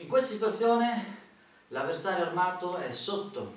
In questa situazione l'avversario armato è sotto.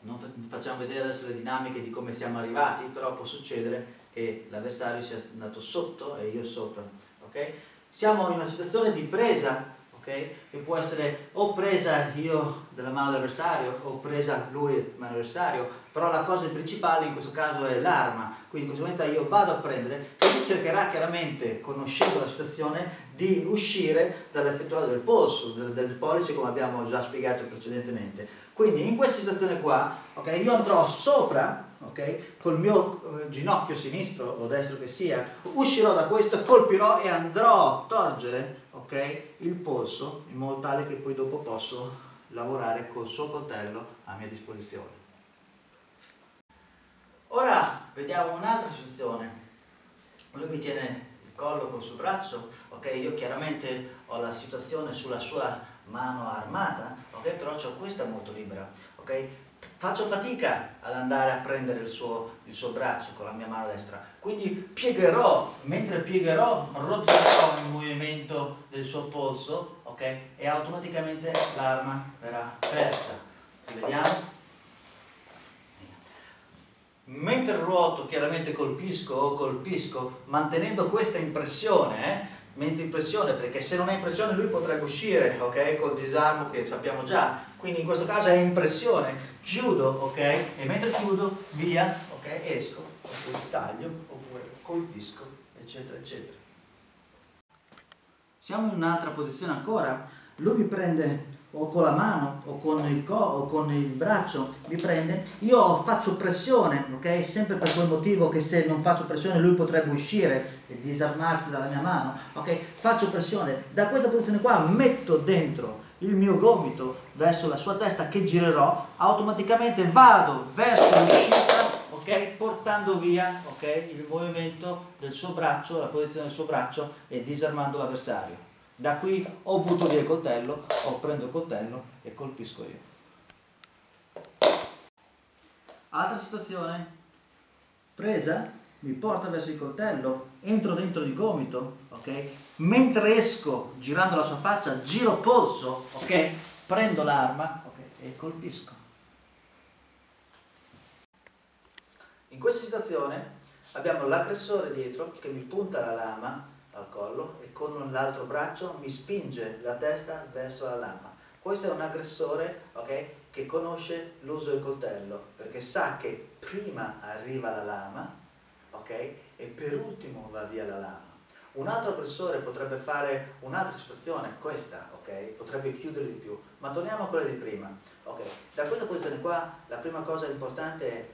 Non facciamo vedere adesso le dinamiche di come siamo arrivati, però può succedere che l'avversario sia andato sotto e io sopra. Okay? Siamo in una situazione di presa okay? che può essere o presa io dalla mano dell'avversario o presa lui dalla mano dell'avversario, però la cosa principale in questo caso è l'arma, quindi di conseguenza io vado a prendere e lui cercherà chiaramente, conoscendo la situazione, di uscire dall'effettuato del polso, del, del pollice come abbiamo già spiegato precedentemente. Quindi in questa situazione qua, okay, io andrò sopra ok? Col mio eh, ginocchio sinistro o destro che sia, uscirò da questo, colpirò e andrò a torgere, ok? Il polso in modo tale che poi dopo posso lavorare col suo coltello a mia disposizione. Ora vediamo un'altra situazione. Lui mi tiene il collo col suo braccio, ok? Io chiaramente ho la situazione sulla sua mano armata, ok? Però ho questa molto libera, ok? faccio fatica ad andare a prendere il suo, il suo, braccio con la mia mano destra, quindi piegherò, mentre piegherò, roterò polso, ok? E automaticamente l'arma verrà persa. Vediamo? Mentre ruoto chiaramente colpisco o colpisco, mantenendo questa impressione, eh? mente impressione, perché se non è impressione lui potrebbe uscire, ok? Col disarmo che sappiamo già, quindi in questo caso è impressione, chiudo, ok? E mentre chiudo, via, ok? Esco, oppure taglio, oppure colpisco, eccetera, eccetera. Siamo in un'altra posizione ancora, lui mi prende o con la mano o con il, co o con il braccio mi prende, io faccio pressione, ok? Sempre per quel motivo che se non faccio pressione lui potrebbe uscire e disarmarsi dalla mia mano, ok? Faccio pressione, da questa posizione qua metto dentro il mio gomito verso la sua testa che girerò, automaticamente vado verso? Portando via, ok? Il movimento del suo braccio, la posizione del suo braccio e disarmando l'avversario. Da qui o butto via il coltello o prendo il coltello e colpisco io. Altra situazione, presa, mi porta verso il coltello, entro dentro di gomito, ok? Mentre esco girando la sua faccia, giro polso, ok? Prendo l'arma okay? e colpisco. In questa situazione abbiamo l'aggressore dietro che mi punta la lama al collo e con l'altro braccio mi spinge la testa verso la lama. Questo è un aggressore okay, che conosce l'uso del coltello perché sa che prima arriva la lama okay, e per ultimo va via la lama. Un altro aggressore potrebbe fare un'altra situazione, questa, ok? Potrebbe chiudere di più, ma torniamo a quella di prima. Da questa posizione qua la prima cosa importante è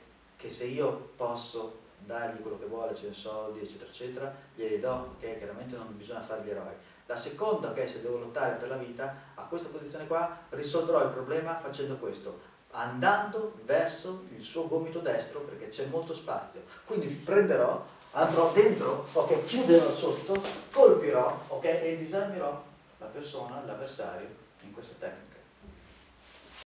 che se io posso dargli quello che vuole, cioè soldi, eccetera, eccetera, glieli do, ok? Chiaramente non bisogna fare gli eroi. La seconda, ok, se devo lottare per la vita, a questa posizione qua risolverò il problema facendo questo, andando verso il suo gomito destro perché c'è molto spazio. Quindi prenderò, andrò dentro, ok, chiuderò sotto, colpirò, ok, e disarmerò la persona, l'avversario in questa tecnica.